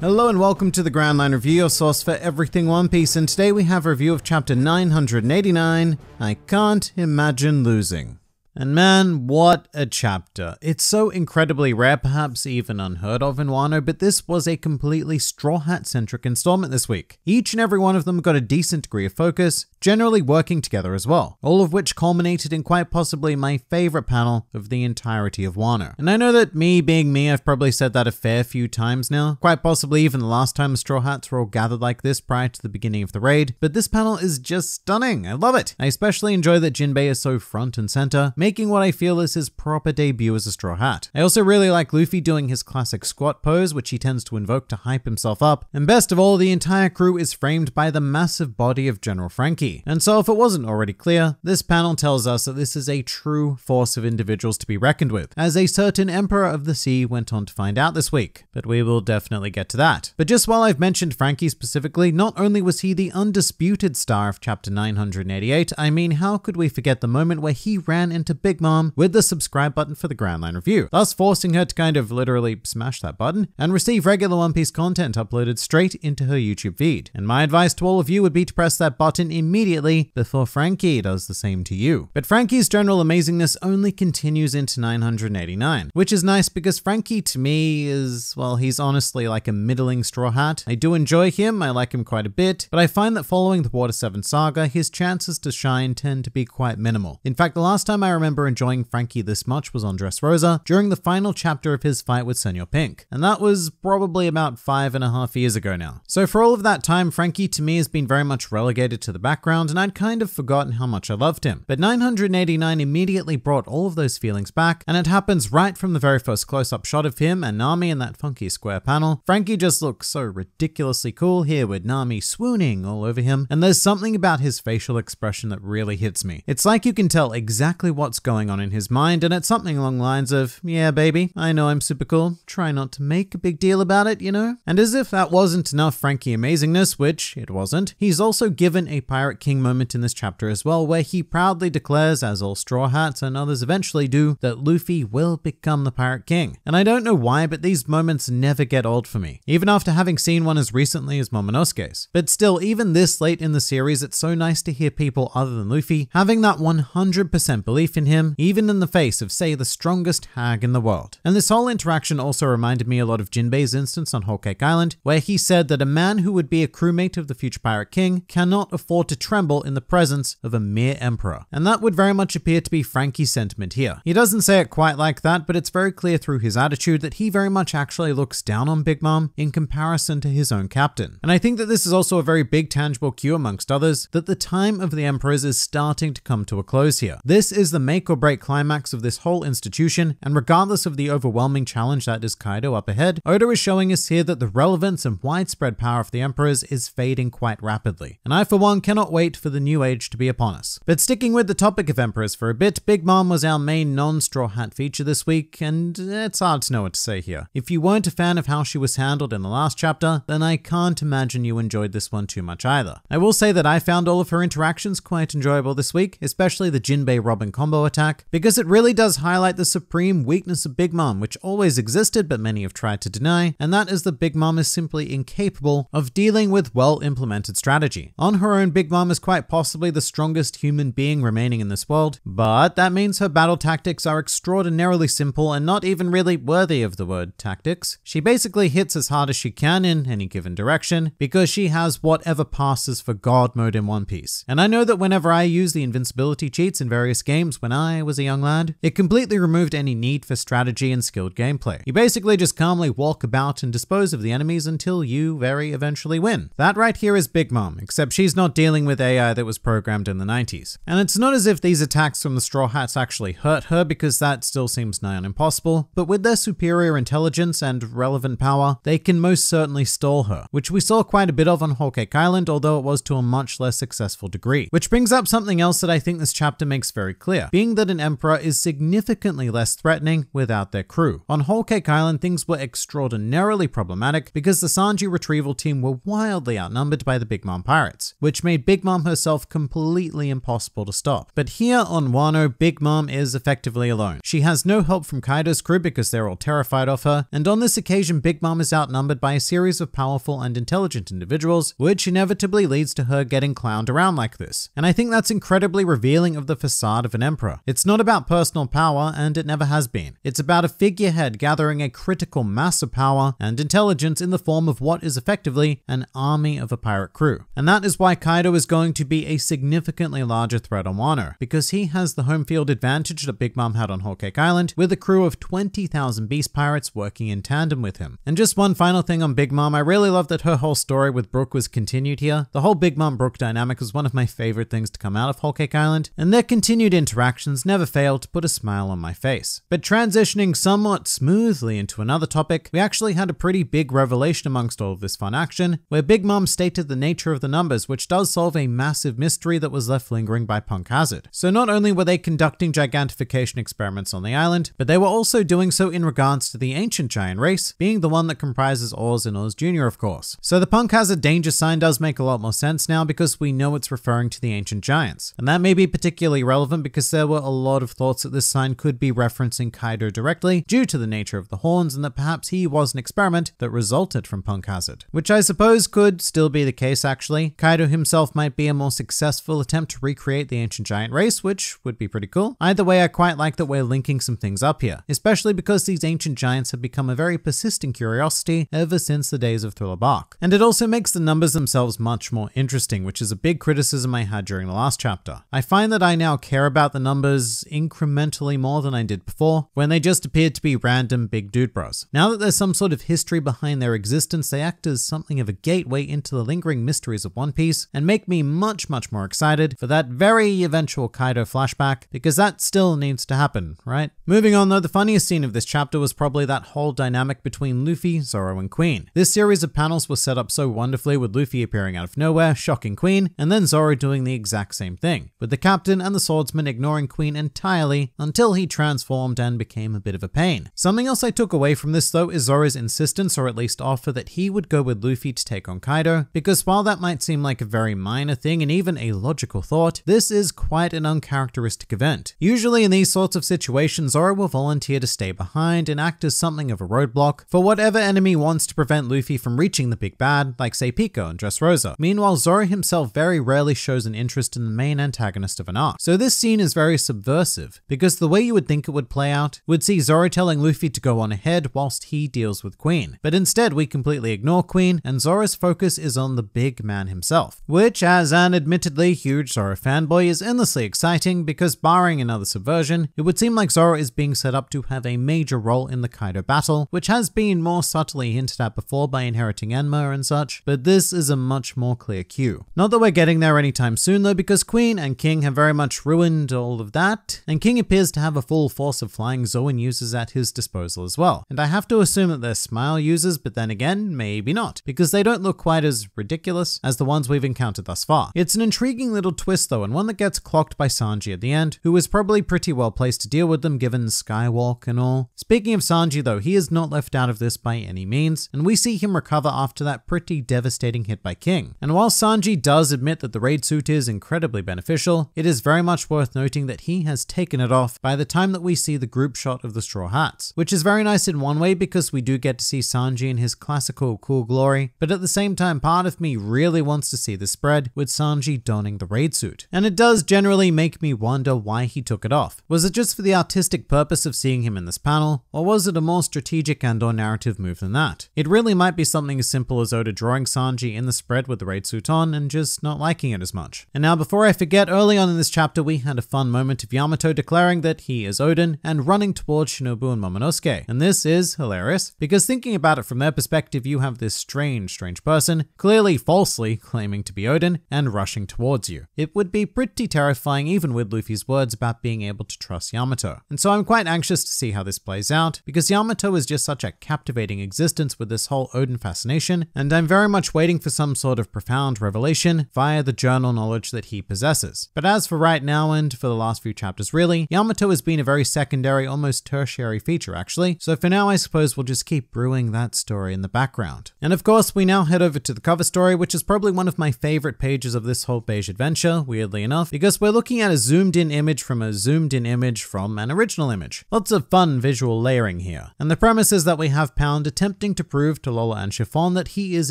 Hello and welcome to the Grand Line Review, your source for everything One Piece, and today we have a review of chapter 989, I Can't Imagine Losing. And man, what a chapter. It's so incredibly rare, perhaps even unheard of in Wano, but this was a completely Straw Hat centric installment this week. Each and every one of them got a decent degree of focus, generally working together as well, all of which culminated in quite possibly my favorite panel of the entirety of Wano. And I know that me being me, I've probably said that a fair few times now, quite possibly even the last time the Straw Hats were all gathered like this prior to the beginning of the raid, but this panel is just stunning. I love it. I especially enjoy that Jinbei is so front and center, making what I feel is his proper debut as a Straw Hat. I also really like Luffy doing his classic squat pose, which he tends to invoke to hype himself up. And best of all, the entire crew is framed by the massive body of General Franky. And so, if it wasn't already clear, this panel tells us that this is a true force of individuals to be reckoned with, as a certain Emperor of the Sea went on to find out this week. But we will definitely get to that. But just while I've mentioned Franky specifically, not only was he the undisputed star of chapter 988, I mean, how could we forget the moment where he ran into Big Mom with the subscribe button for the Grand Line Review, thus forcing her to kind of literally smash that button and receive regular One Piece content uploaded straight into her YouTube feed. And my advice to all of you would be to press that button immediately before Franky does the same to you. But Franky's general amazingness only continues into 989, which is nice because Franky to me is, well, he's honestly like a middling Straw Hat. I do enjoy him, I like him quite a bit, but I find that following the Water 7 saga, his chances to shine tend to be quite minimal. In fact, the last time I remember enjoying Franky this much was on Dressrosa during the final chapter of his fight with Senor Pink, and that was probably about five and a half years ago now. So for all of that time, Franky to me has been very much relegated to the background, and I'd kind of forgotten how much I loved him. But 989 immediately brought all of those feelings back, and it happens right from the very first close-up shot of him and Nami in that funky square panel. Franky just looks so ridiculously cool here with Nami swooning all over him, and there's something about his facial expression that really hits me. It's like you can tell exactly what's going on in his mind, and it's something along the lines of, yeah, baby, I know I'm super cool, try not to make a big deal about it, you know? And as if that wasn't enough Franky amazingness, which it wasn't, he's also given a Pirate King moment in this chapter as well, where he proudly declares, as all Straw Hats and others eventually do, that Luffy will become the Pirate King. And I don't know why, but these moments never get old for me, even after having seen one as recently as Momonosuke's. But still, even this late in the series, it's so nice to hear people other than Luffy having that 100% belief in him, even in the face of, say, the strongest hag in the world. And this whole interaction also reminded me a lot of Jinbei's instance on Whole Cake Island, where he said that a man who would be a crewmate of the future Pirate King cannot afford to tremble in the presence of a mere emperor. And that would very much appear to be Franky's sentiment here. He doesn't say it quite like that, but it's very clear through his attitude that he very much actually looks down on Big Mom in comparison to his own captain. And I think that this is also a very big tangible cue amongst others that the time of the emperors is starting to come to a close here. This is the make or break climax of this whole institution, and regardless of the overwhelming challenge that is Kaido up ahead, Oda is showing us here that the relevance and widespread power of the emperors is fading quite rapidly. And I for one cannot wait for the new age to be upon us. But sticking with the topic of emperors for a bit, Big Mom was our main non-straw hat feature this week, and it's hard to know what to say here. If you weren't a fan of how she was handled in the last chapter, then I can't imagine you enjoyed this one too much either. I will say that I found all of her interactions quite enjoyable this week, especially the Jinbei Robin combo attack, because it really does highlight the supreme weakness of Big Mom, which always existed but many have tried to deny, and that is that Big Mom is simply incapable of dealing with well implemented strategy. On her own, Big Mom is quite possibly the strongest human being remaining in this world, but that means her battle tactics are extraordinarily simple and not even really worthy of the word tactics. She basically hits as hard as she can in any given direction because she has whatever passes for God mode in One Piece. And I know that whenever I use the invincibility cheats in various games when I was a young lad, it completely removed any need for strategy and skilled gameplay. You basically just calmly walk about and dispose of the enemies until you very eventually win. That right here is Big Mom, except she's not dealing with AI that was programmed in the 90s. And it's not as if these attacks from the Straw Hats actually hurt her because that still seems nigh on impossible, but with their superior intelligence and relevant power, they can most certainly stall her, which we saw quite a bit of on Whole Cake Island, although it was to a much less successful degree. Which brings up something else that I think this chapter makes very clear. Being that an emperor is significantly less threatening without their crew. On Whole Cake Island, things were extraordinarily problematic because the Sanji retrieval team were wildly outnumbered by the Big Mom pirates, which made Big Mom herself completely impossible to stop. But here on Wano, Big Mom is effectively alone. She has no help from Kaido's crew because they're all terrified of her, and on this occasion, Big Mom is outnumbered by a series of powerful and intelligent individuals, which inevitably leads to her getting clowned around like this. And I think that's incredibly revealing of the facade of an emperor. It's not about personal power, and it never has been. It's about a figurehead gathering a critical mass of power and intelligence in the form of what is effectively an army of a pirate crew. And that is why Kaido is going to be a significantly larger threat on Wano, because he has the home field advantage that Big Mom had on Whole Cake Island, with a crew of 20,000 beast pirates working in tandem with him. And just one final thing on Big Mom, I really love that her whole story with Brook was continued here. The whole Big Mom Brook dynamic was one of my favorite things to come out of Whole Cake Island, and their continued interactions never fail to put a smile on my face. But transitioning somewhat smoothly into another topic, we actually had a pretty big revelation amongst all of this fun action, where Big Mom stated the nature of the numbers, which does solve a massive mystery that was left lingering by Punk Hazard. So not only were they conducting gigantification experiments on the island, but they were also doing so in regards to the ancient giant race, being the one that comprises Oz and Oz Jr., of course. So the Punk Hazard danger sign does make a lot more sense now because we know it's referring to the ancient giants. And that may be particularly relevant because were a lot of thoughts that this sign could be referencing Kaido directly due to the nature of the horns and that perhaps he was an experiment that resulted from Punk Hazard. Which I suppose could still be the case actually. Kaido himself might be a more successful attempt to recreate the ancient giant race, which would be pretty cool. Either way, I quite like that we're linking some things up here, especially because these ancient giants have become a very persistent curiosity ever since the days of Thriller Bark. And it also makes the numbers themselves much more interesting, which is a big criticism I had during the last chapter. I find that I now care about the numbers incrementally more than I did before, when they just appeared to be random big dude bros. Now that there's some sort of history behind their existence, they act as something of a gateway into the lingering mysteries of One Piece and make me much, much more excited for that very eventual Kaido flashback, because that still needs to happen, right? Moving on though, the funniest scene of this chapter was probably that whole dynamic between Luffy, Zoro, and Queen. This series of panels was set up so wonderfully with Luffy appearing out of nowhere, shocking Queen, and then Zoro doing the exact same thing, with the captain and the swordsman ignoring Queen entirely until he transformed and became a bit of a pain. Something else I took away from this though is Zoro's insistence, or at least offer, that he would go with Luffy to take on Kaido, because while that might seem like a very minor thing and even a logical thought, this is quite an uncharacteristic event. Usually in these sorts of situations, Zoro will volunteer to stay behind and act as something of a roadblock for whatever enemy wants to prevent Luffy from reaching the big bad, like say Pica and Dressrosa. Meanwhile, Zoro himself very rarely shows an interest in the main antagonist of an arc. So this scene is very subversive, because the way you would think it would play out would see Zoro telling Luffy to go on ahead whilst he deals with Queen. But instead, we completely ignore Queen, and Zoro's focus is on the big man himself, which, as an admittedly huge Zoro fanboy, is endlessly exciting because barring another subversion, it would seem like Zoro is being set up to have a major role in the Kaido battle, which has been more subtly hinted at before by inheriting Enma and such, but this is a much more clear cue. Not that we're getting there anytime soon though, because Queen and King have very much ruined all of that, and King appears to have a full force of flying Zoan users at his disposal as well. And I have to assume that they're Smile users, but then again, maybe not, because they don't look quite as ridiculous as the ones we've encountered thus far. It's an intriguing little twist though, and one that gets clocked by Sanji at the end, who is probably pretty well placed to deal with them given Skywalk and all. Speaking of Sanji though, he is not left out of this by any means, and we see him recover after that pretty devastating hit by King. And while Sanji does admit that the raid suit is incredibly beneficial, it is very much worth noting that he has taken it off by the time that we see the group shot of the Straw Hats, which is very nice in one way because we do get to see Sanji in his classical cool glory, but at the same time, part of me really wants to see the spread with Sanji donning the raid suit. And it does generally make me wonder why he took it off. Was it just for the artistic purpose of seeing him in this panel, or was it a more strategic and or narrative move than that? It really might be something as simple as Oda drawing Sanji in the spread with the raid suit on and just not liking it as much. And now before I forget, early on in this chapter we had a fun moment of Yamato declaring that he is Oden and running towards Shinobu and Momonosuke. And this is hilarious, because thinking about it from their perspective, you have this strange, strange person, clearly falsely claiming to be Oden and rushing towards you. It would be pretty terrifying even with Luffy's words about being able to trust Yamato. And so I'm quite anxious to see how this plays out, because Yamato is just such a captivating existence with this whole Oden fascination, and I'm very much waiting for some sort of profound revelation via the journal knowledge that he possesses. But as for right now and for the last few chapters really, Yamato has been a very secondary, almost tertiary feature actually, so for now I suppose we'll just keep brewing that story in the background. And of course, we now head over to the cover story, which is probably one of my favorite pages of this whole beige adventure, weirdly enough, because we're looking at a zoomed in image from a zoomed in image from an original image. Lots of fun visual layering here. And the premise is that we have Pound attempting to prove to Lola and Chiffon that he is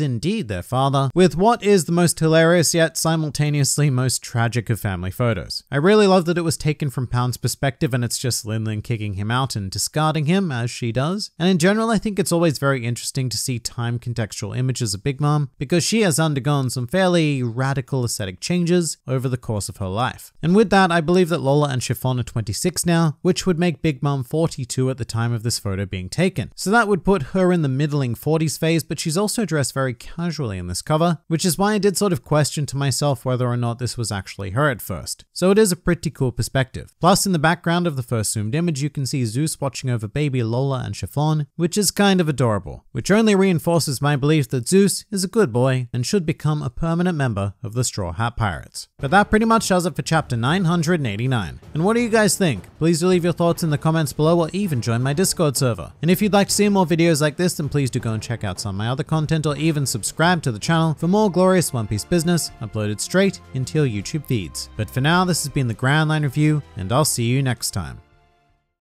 indeed their father, with what is the most hilarious yet simultaneously most tragic of family photos. I really love that it was taken from Pound's perspective and it's just Lin Lin kicking him out and discarding him as she does. And in general, I think it's always very interesting to see time contextual images of Big Mom because she has undergone some fairly radical aesthetic changes over the course of her life. And with that, I believe that Lola and Chiffon are 26 now, which would make Big Mom 42 at the time of this photo being taken. So that would put her in the middling 40s phase, but she's also dressed very casually in this cover, which is why I did sort of question to myself whether or not this was actually her at first. So it is a pretty cool perspective. Plus, in the background of the first zoomed image, you can see Zeus watching over baby Lola and Chiffon, which is kind of adorable, which only reinforces my belief that Zeus is a good boy and should become a permanent member of the Straw Hat Pirates. But that pretty much does it for chapter 989. And what do you guys think? Please do leave your thoughts in the comments below or even join my Discord server. And if you'd like to see more videos like this, then please do go and check out some of my other content or even subscribe to the channel for more glorious One Piece business uploaded straight into your YouTube feeds. But for now, this has been the Grand Line Review, and I'll see you next time.